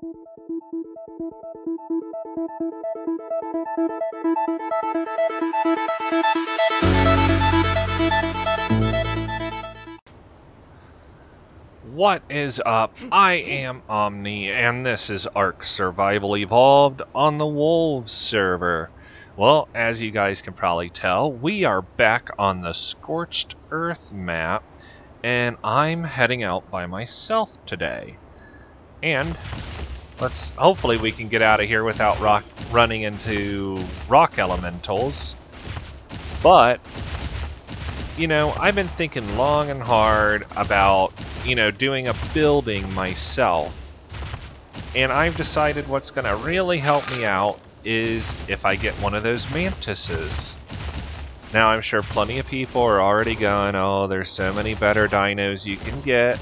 What is up? I am Omni, and this is Ark Survival Evolved on the Wolves server. Well, as you guys can probably tell, we are back on the Scorched Earth map, and I'm heading out by myself today. And let's hopefully we can get out of here without rock, running into rock elementals. But you know, I've been thinking long and hard about, you know, doing a building myself. And I've decided what's going to really help me out is if I get one of those mantises. Now, I'm sure plenty of people are already going, oh, there's so many better dinos you can get.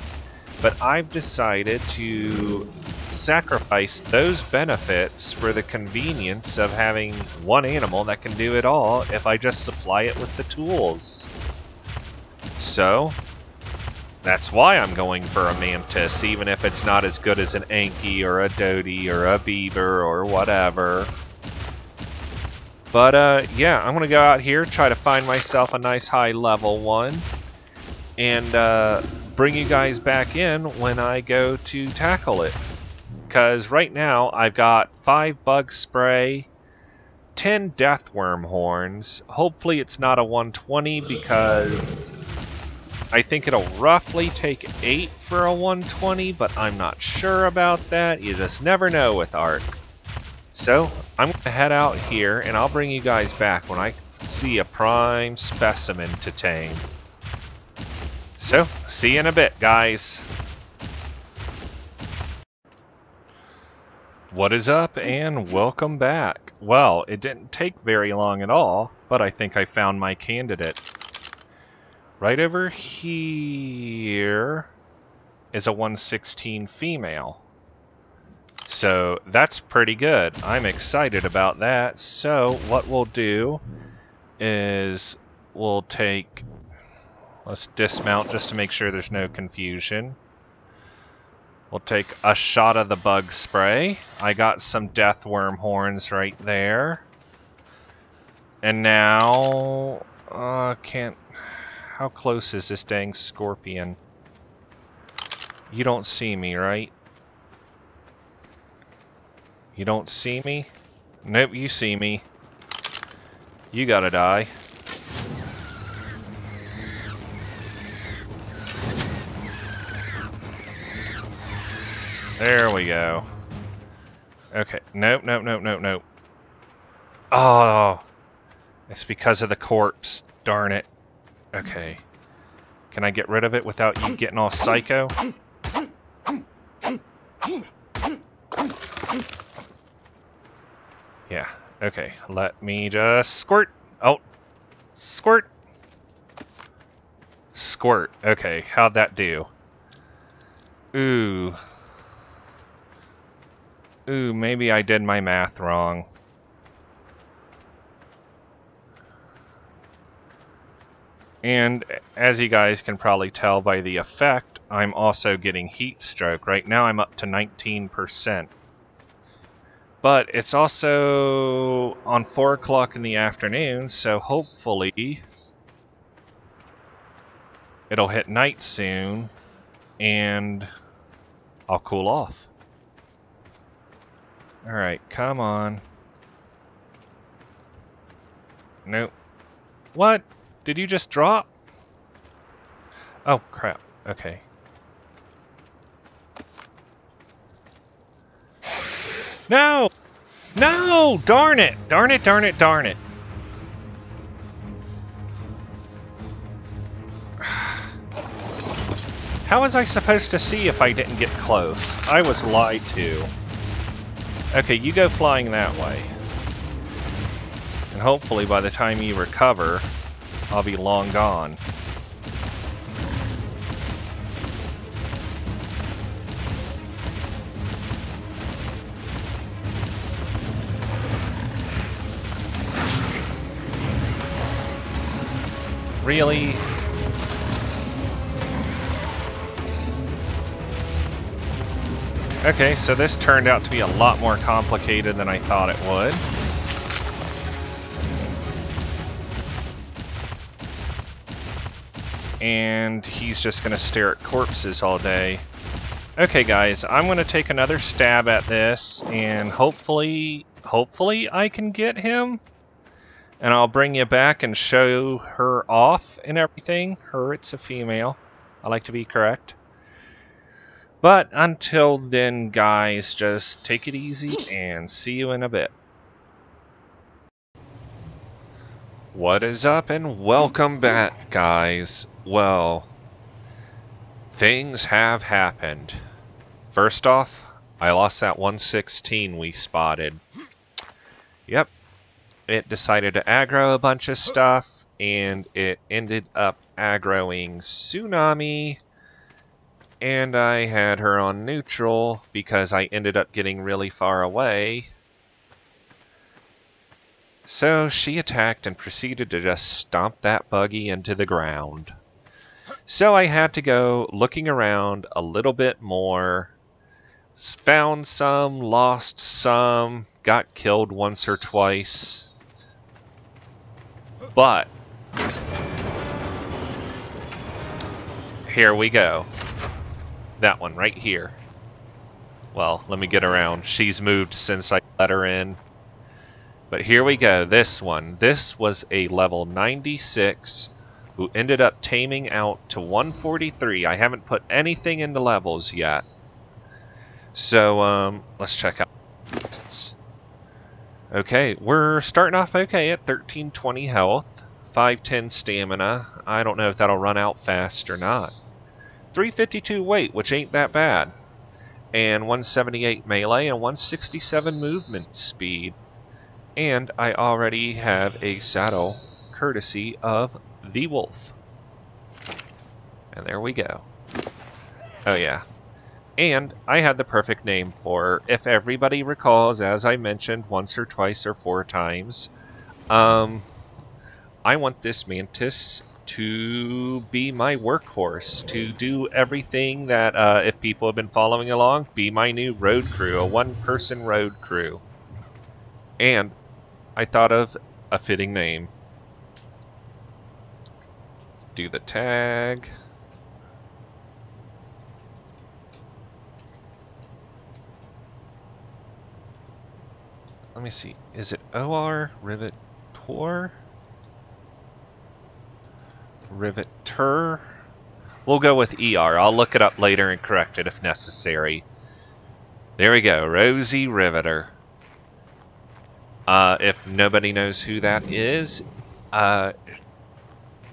But I've decided to sacrifice those benefits for the convenience of having one animal that can do it all if I just supply it with the tools. So, that's why I'm going for a mantis, even if it's not as good as an Anky or a Doedi or a Beaver or whatever. But, uh, yeah, I'm going to go out here, try to find myself a nice high level one, and, uh, bring you guys back in when I go to tackle it. Because right now, I've got 5 bug spray, 10 deathworm horns. Hopefully it's not a 120 because I think it'll roughly take 8 for a 120, but I'm not sure about that. You just never know with Ark. So, I'm going to head out here, and I'll bring you guys back when I see a prime specimen to tame. So, see you in a bit, guys. What is up, and welcome back. Well, it didn't take very long at all, but I think I found my candidate. Right over here is a 116 female. So that's pretty good. I'm excited about that. So what we'll do is we'll take... Let's dismount just to make sure there's no confusion. We'll take a shot of the bug spray. I got some death worm horns right there. And now... Uh, can't how close is this dang scorpion? You don't see me, right? You don't see me? Nope, you see me. You gotta die. There we go. Okay, nope, nope, nope, nope, nope. Oh, it's because of the corpse. Darn it. Okay. Can I get rid of it without you getting all psycho? Yeah, okay. Let me just squirt. Oh, squirt. Squirt. Okay, how'd that do? Ooh. Ooh, maybe I did my math wrong. And as you guys can probably tell by the effect, I'm also getting heat stroke. Right now I'm up to 19%. But it's also on 4 o'clock in the afternoon, so hopefully it'll hit night soon and I'll cool off. Alright, come on. Nope. What? Did you just drop? Oh, crap. Okay. No! No! Darn it! Darn it, darn it, darn it. How was I supposed to see if I didn't get close? I was lied to. Okay, you go flying that way. And hopefully by the time you recover, I'll be long gone. Really? Okay, so this turned out to be a lot more complicated than I thought it would. And he's just going to stare at corpses all day. Okay, guys, I'm going to take another stab at this, and hopefully, hopefully I can get him. And I'll bring you back and show her off and everything. Her, it's a female. I like to be correct. But until then, guys, just take it easy and see you in a bit. What is up and welcome back, guys. Well, things have happened. First off, I lost that 116 we spotted. Yep, it decided to aggro a bunch of stuff, and it ended up aggroing Tsunami, and I had her on neutral because I ended up getting really far away. So she attacked and proceeded to just stomp that buggy into the ground. So I had to go looking around a little bit more found some, lost some, got killed once or twice. But here we go. That one right here. Well, let me get around. She's moved since I let her in. But here we go. This one. This was a level 96 who ended up taming out to 143. I haven't put anything into levels yet. So, um, let's check out. Okay, we're starting off okay at 1320 health, 510 stamina. I don't know if that'll run out fast or not. 352 weight, which ain't that bad. And 178 melee and 167 movement speed. And I already have a saddle courtesy of the wolf. And there we go. Oh yeah, and I had the perfect name for. If everybody recalls, as I mentioned once or twice or four times, um, I want this mantis to be my workhorse, to do everything that, uh, if people have been following along, be my new road crew, a one-person road crew. And I thought of a fitting name. Do the tag. let me see. Is it OR Rivet Tor? Riveter? We'll go with ER. I'll look it up later and correct it if necessary. There we go. Rosie Riveter. Uh, if nobody knows who that is, uh,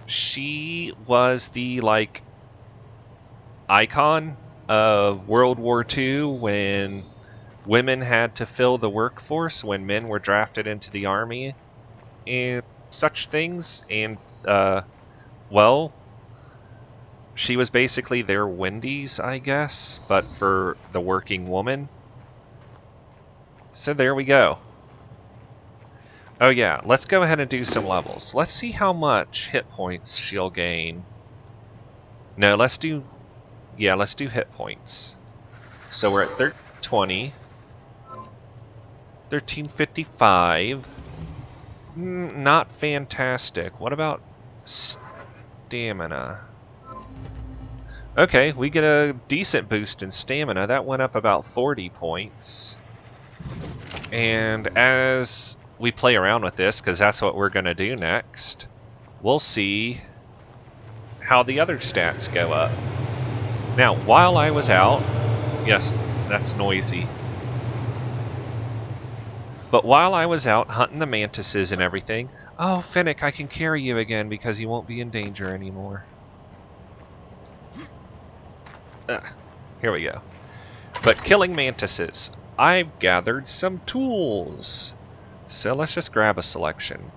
she was the, like, icon of World War II when women had to fill the workforce when men were drafted into the army and such things. And, uh, well, she was basically their Wendy's, I guess, but for the working woman. So there we go. Oh yeah, let's go ahead and do some levels. Let's see how much hit points she'll gain. No, let's do... Yeah, let's do hit points. So we're at 320. 1355. Mm, not fantastic. What about stamina? Okay, we get a decent boost in stamina. That went up about 40 points. And as we play around with this, because that's what we're going to do next, we'll see how the other stats go up. Now, while I was out, yes, that's noisy. But while I was out hunting the mantises and everything, oh, Finnick, I can carry you again because you won't be in danger anymore. Ah, here we go. But killing mantises, I've gathered some tools. So let's just grab a selection.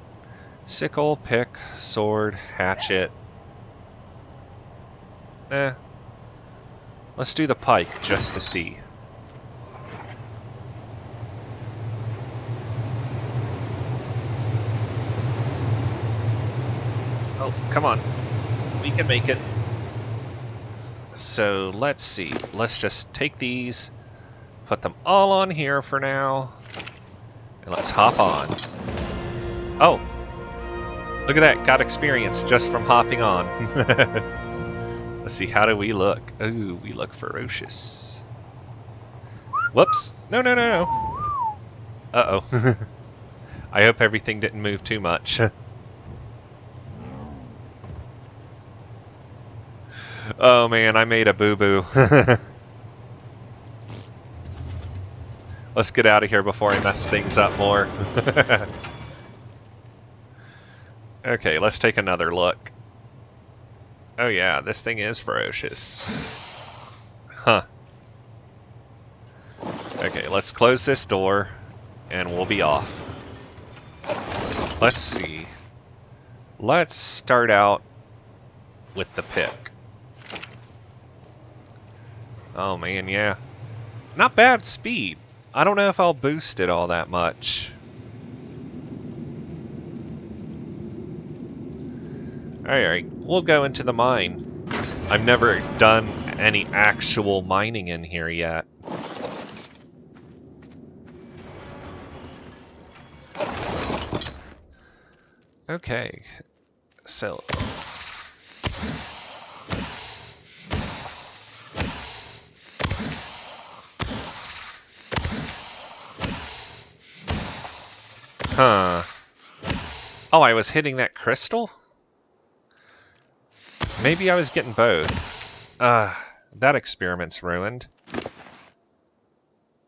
Sickle, pick, sword, hatchet. Eh. Let's do the pike just to see. Oh, come on. We can make it. So let's see. Let's just take these, Put them all on here for now. And let's hop on. Oh! Look at that, got experience just from hopping on. let's see, how do we look? Ooh, we look ferocious. Whoops! No, no, no, no! Uh-oh. I hope everything didn't move too much. oh man, I made a boo-boo. Let's get out of here before I mess things up more. okay, let's take another look. Oh yeah, this thing is ferocious. Huh. Okay, let's close this door, and we'll be off. Let's see. Let's start out with the pick. Oh man, yeah. Not bad speed. I don't know if I'll boost it all that much. Alright, we'll go into the mine. I've never done any actual mining in here yet. Okay, so Huh. Oh, I was hitting that crystal? Maybe I was getting both. Uh, that experiment's ruined.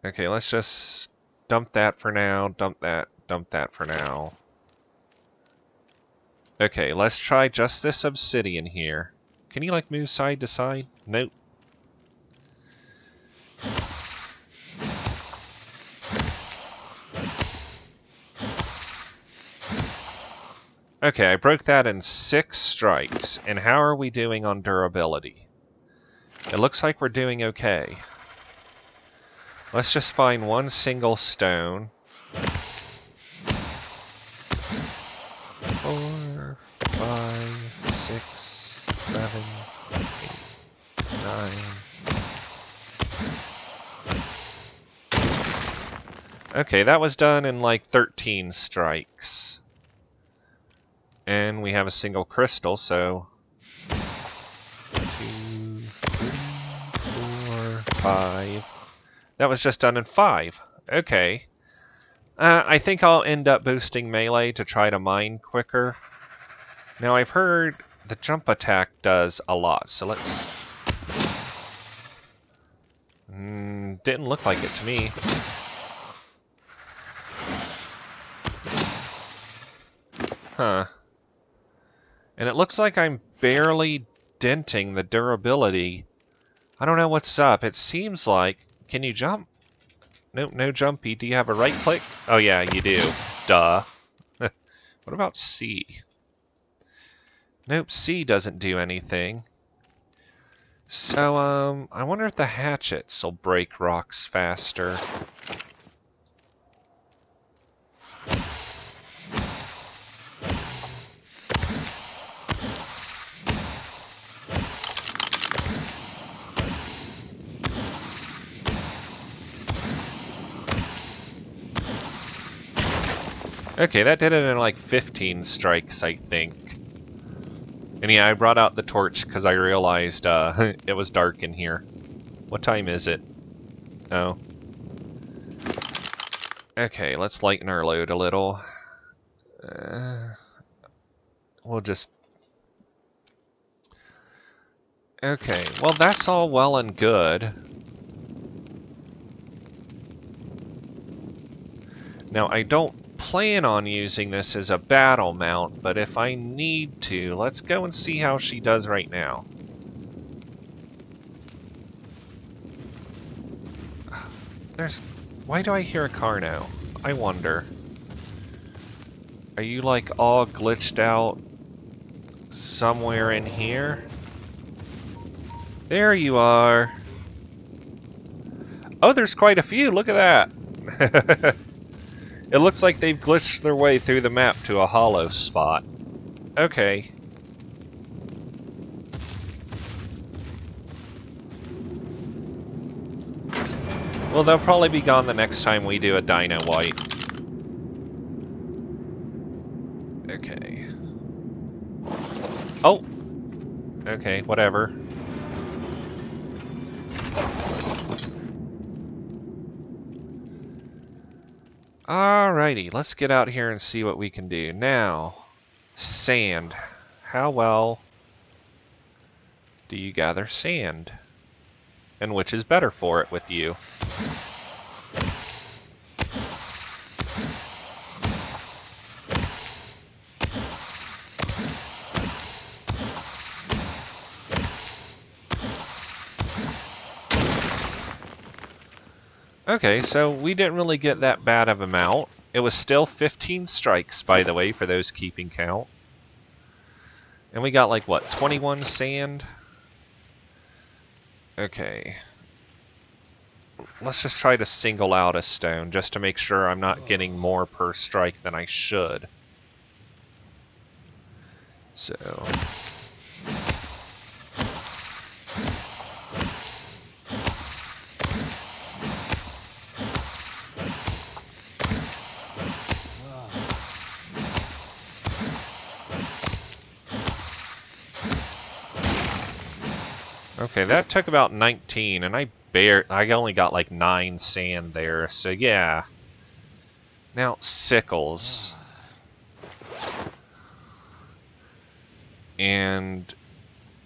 Okay, let's just dump that for now, dump that, dump that for now. Okay, let's try just this obsidian here. Can you, like, move side to side? Nope. Okay, I broke that in six strikes. And how are we doing on durability? It looks like we're doing okay. Let's just find one single stone. Four, five, six, seven, eight, nine. Okay, that was done in like 13 strikes. And we have a single crystal, so... Two, four, five... That was just done in five. Okay. Uh, I think I'll end up boosting melee to try to mine quicker. Now I've heard the jump attack does a lot, so let's... Mm, didn't look like it to me. Huh. And it looks like I'm barely denting the durability. I don't know what's up. It seems like... Can you jump? Nope, no jumpy. Do you have a right click? Oh yeah, you do. Duh. what about C? Nope, C doesn't do anything. So, um, I wonder if the hatchets will break rocks faster. Okay, that did it in like 15 strikes, I think. And yeah, I brought out the torch because I realized uh, it was dark in here. What time is it? Oh. Okay, let's lighten our load a little. Uh, we'll just... Okay, well that's all well and good. Now, I don't plan on using this as a battle mount, but if I need to, let's go and see how she does right now. There's... Why do I hear a Carno? I wonder. Are you, like, all glitched out somewhere in here? There you are. Oh, there's quite a few. Look at that. It looks like they've glitched their way through the map to a hollow spot. Okay. Well, they'll probably be gone the next time we do a Dino Wipe. Okay. Oh! Okay, whatever. Alrighty, let's get out here and see what we can do. Now, sand. How well do you gather sand? And which is better for it with you? Okay, so we didn't really get that bad of a mount. It was still 15 strikes, by the way, for those keeping count. And we got like, what, 21 sand? Okay. Let's just try to single out a stone, just to make sure I'm not getting more per strike than I should. So... Okay, that took about 19, and I bare I only got like 9 sand there, so yeah. Now, sickles. And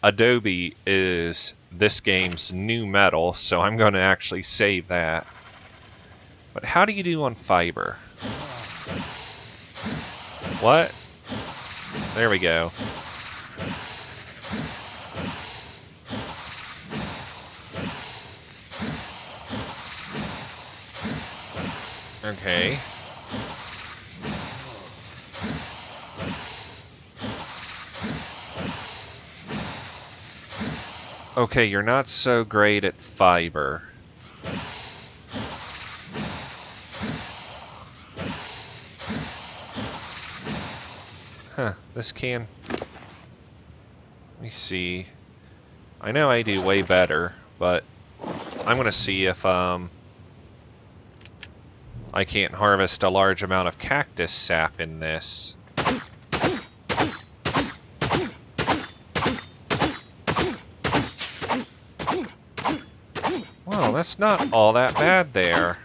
Adobe is this game's new metal, so I'm going to actually save that. But how do you do on fiber? What? There we go. Okay. Okay, you're not so great at fiber. Huh, this can... Let me see. I know I do way better, but I'm gonna see if, um... I can't harvest a large amount of cactus sap in this. Well, that's not all that bad there.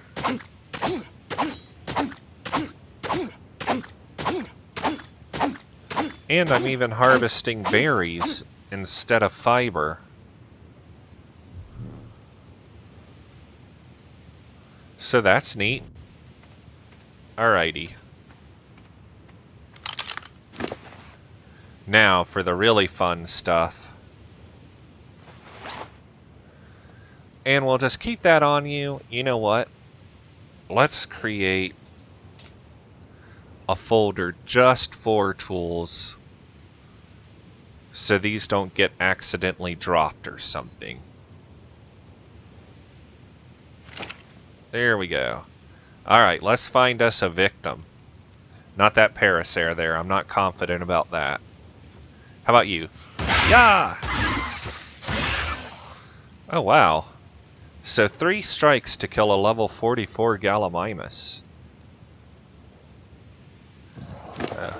And I'm even harvesting berries instead of fiber. So that's neat. Alrighty. Now for the really fun stuff. And we'll just keep that on you. You know what? Let's create a folder just for tools so these don't get accidentally dropped or something. There we go. Alright, let's find us a victim. Not that Parasaur there. I'm not confident about that. How about you? Yeah! Oh, wow. So three strikes to kill a level 44 Gallimimus. Uh,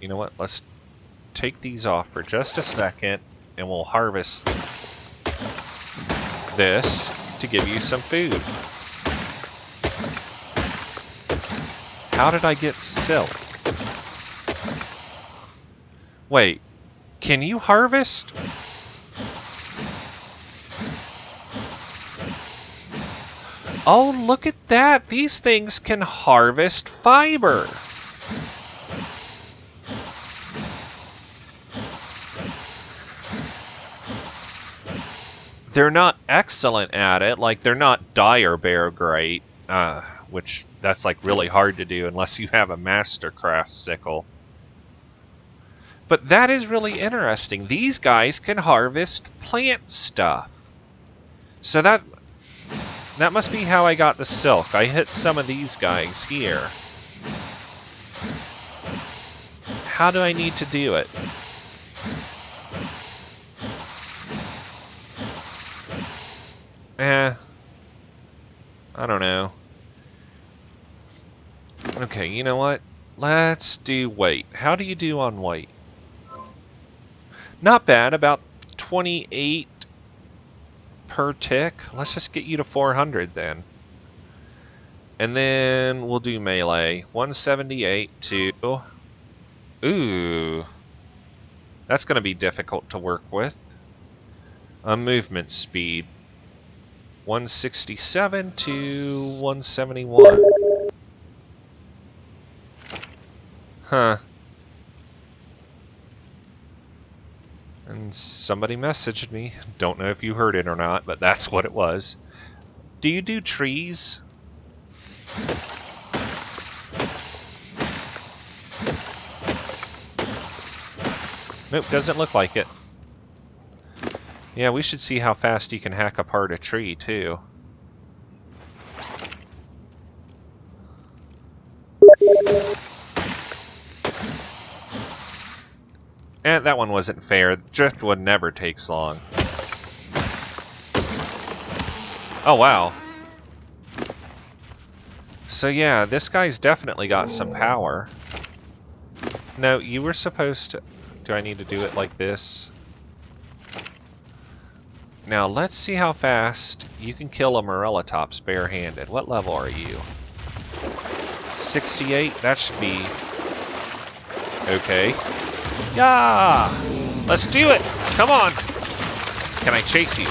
you know what? Let's take these off for just a second, and we'll harvest this to give you some food. How did I get silk? Wait, can you harvest? Oh, look at that! These things can harvest fiber! They're not excellent at it, like they're not dire bear great, uh, which that's like really hard to do unless you have a mastercraft sickle. But that is really interesting. These guys can harvest plant stuff. So that that must be how I got the silk. I hit some of these guys here. How do I need to do it? Eh. I don't know. Okay, you know what? Let's do weight. How do you do on weight? Not bad, about 28 per tick. Let's just get you to 400 then. And then we'll do melee. 178 to... Ooh. That's going to be difficult to work with. A movement speed. 167 to 171. Huh. And somebody messaged me. Don't know if you heard it or not, but that's what it was. Do you do trees? Nope, doesn't look like it. Yeah, we should see how fast you can hack apart a tree, too. Eh, that one wasn't fair. Driftwood never takes long. Oh, wow. So yeah, this guy's definitely got some power. No, you were supposed to... Do I need to do it like this? Now, let's see how fast you can kill a Morellatops barehanded. What level are you? 68? That should be... Okay. Yeah! Let's do it! Come on! Can I chase you?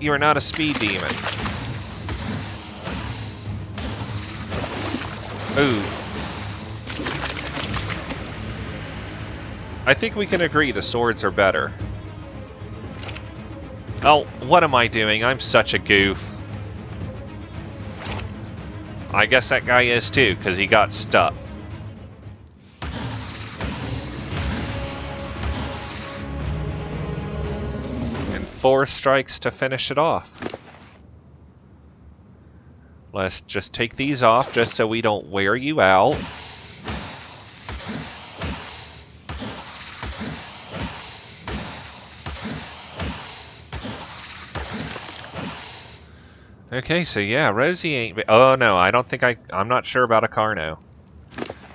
You are not a speed demon. Ooh. I think we can agree the swords are better. Oh, what am I doing? I'm such a goof. I guess that guy is too, because he got stuck. And four strikes to finish it off. Let's just take these off just so we don't wear you out. Okay, so yeah, Rosie ain't... Oh, no, I don't think I... I'm not sure about a Carno.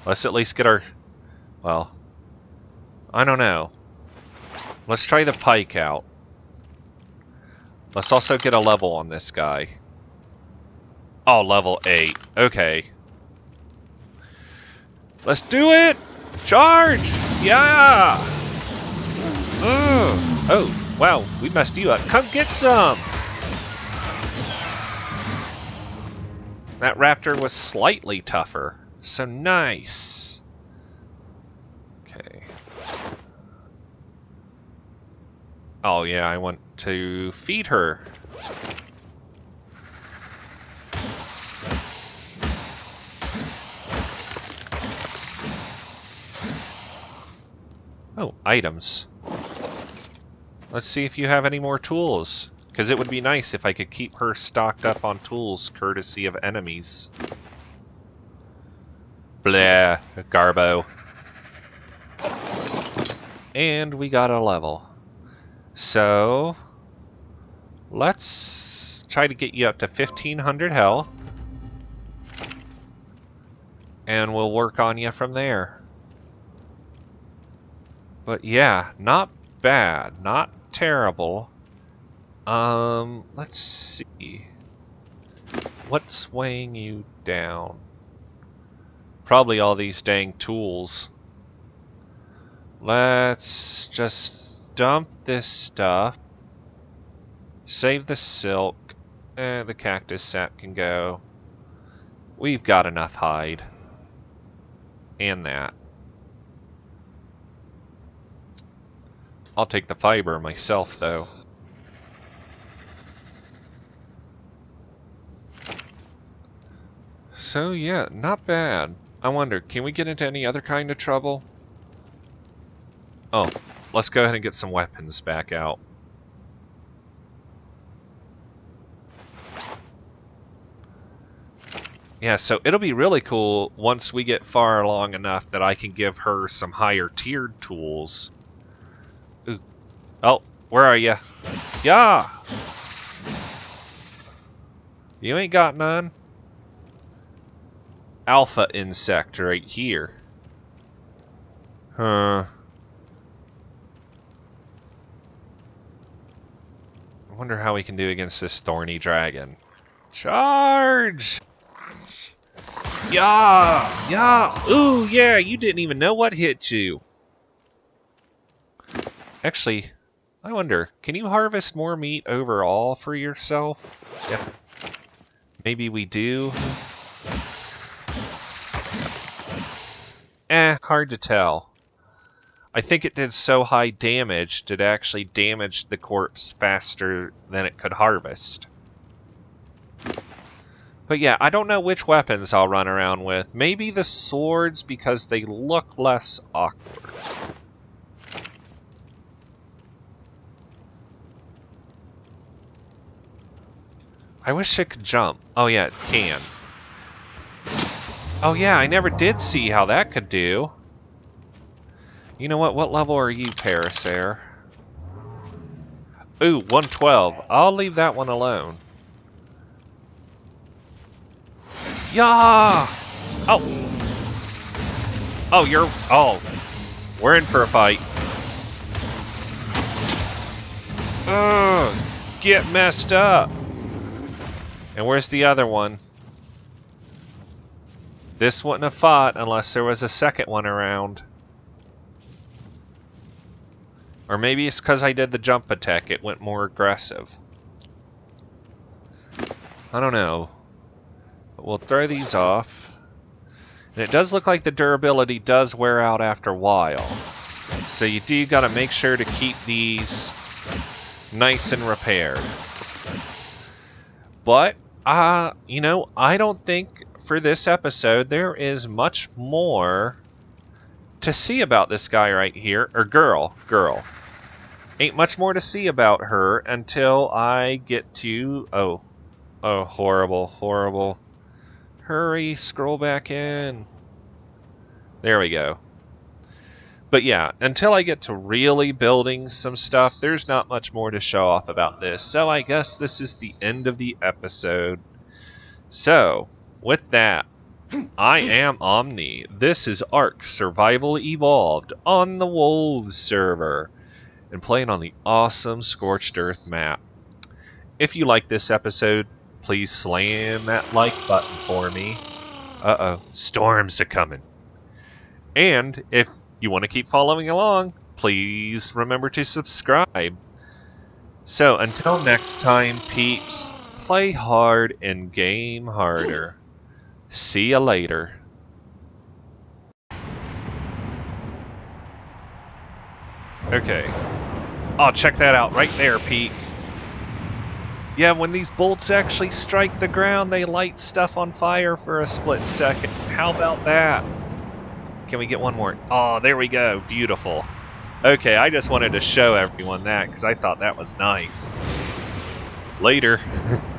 Let's at least get our... Well... I don't know. Let's try the Pike out. Let's also get a level on this guy. Oh, level 8. Okay. Let's do it! Charge! Yeah! Ugh. Oh, wow, we messed you up. Come get some! That raptor was slightly tougher, so nice. Okay. Oh yeah, I want to feed her. Oh, items. Let's see if you have any more tools. Because it would be nice if I could keep her stocked up on tools courtesy of enemies. Blah, Garbo. And we got a level. So, let's try to get you up to 1500 health. And we'll work on you from there. But yeah, not bad, not terrible. Um, let's see. What's weighing you down? Probably all these dang tools. Let's just dump this stuff. Save the silk. Eh, the cactus sap can go. We've got enough hide. And that. I'll take the fiber myself, though. So yeah, not bad. I wonder, can we get into any other kind of trouble? Oh, let's go ahead and get some weapons back out. Yeah, so it'll be really cool once we get far along enough that I can give her some higher tiered tools. Ooh. Oh, Where are you? Yeah! You ain't got none. Alpha insect right here. Huh. I wonder how we can do against this thorny dragon. Charge! Yeah! Yeah! Ooh, yeah! You didn't even know what hit you. Actually, I wonder, can you harvest more meat overall for yourself? Yeah. Maybe we do. Eh, hard to tell. I think it did so high damage it actually damaged the corpse faster than it could harvest. But yeah, I don't know which weapons I'll run around with. Maybe the swords because they look less awkward. I wish it could jump. Oh yeah, it can. Oh yeah, I never did see how that could do. You know what? What level are you, Parasaur? Ooh, 112. I'll leave that one alone. Yeah! Oh! Oh, you're... Oh. We're in for a fight. Ugh! Get messed up! And where's the other one? This wouldn't have fought unless there was a second one around. Or maybe it's because I did the jump attack, it went more aggressive. I don't know. But we'll throw these off. And it does look like the durability does wear out after a while. So you do got to make sure to keep these nice and repaired. But uh, you know, I don't think for this episode there is much more to see about this guy right here, or girl, girl. Ain't much more to see about her until I get to, oh, oh, horrible, horrible. Hurry, scroll back in. There we go. But yeah, until I get to really building some stuff, there's not much more to show off about this. So I guess this is the end of the episode. So, with that, I am Omni. This is Ark Survival Evolved on the Wolves server and playing on the awesome Scorched Earth map. If you like this episode, please slam that like button for me. Uh-oh, storms are coming. And if you want to keep following along, please remember to subscribe. So until next time, peeps, play hard and game harder. See ya later. Okay. Oh, check that out right there, peeps. Yeah, when these bolts actually strike the ground, they light stuff on fire for a split second. How about that? Can we get one more? Oh, there we go. Beautiful. Okay, I just wanted to show everyone that because I thought that was nice. Later.